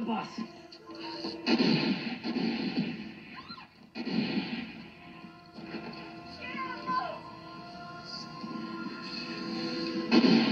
boss. No!